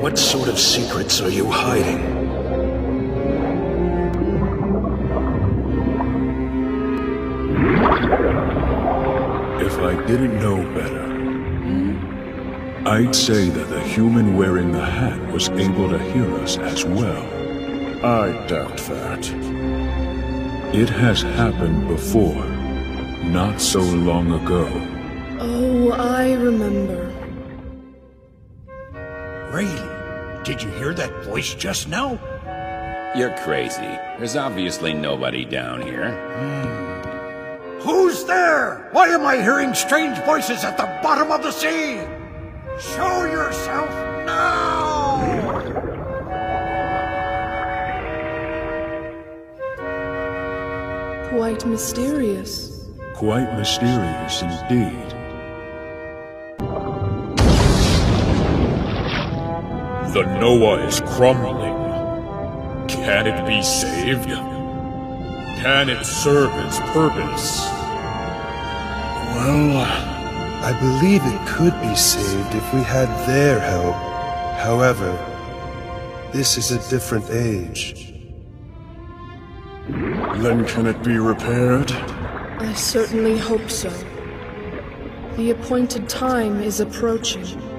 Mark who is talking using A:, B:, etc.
A: What sort of secrets are you hiding? If I didn't know better, I'd say that the human wearing the hat was able to hear us as well.
B: I doubt that.
A: It has happened before, not so long ago.
C: Oh, I remember.
D: Rayleigh, did you hear that voice just now?
E: You're crazy. There's obviously nobody down here. Hmm.
D: Who's there? Why am I hearing strange voices at the bottom of the sea? Show yourself now!
C: Quite mysterious.
A: Quite mysterious indeed.
B: The Noah is crumbling. Can it be saved? Can it serve its purpose?
F: Well, I believe it could be saved if we had their help. However, this is a different age.
B: Then can it be repaired?
C: I certainly hope so. The appointed time is approaching.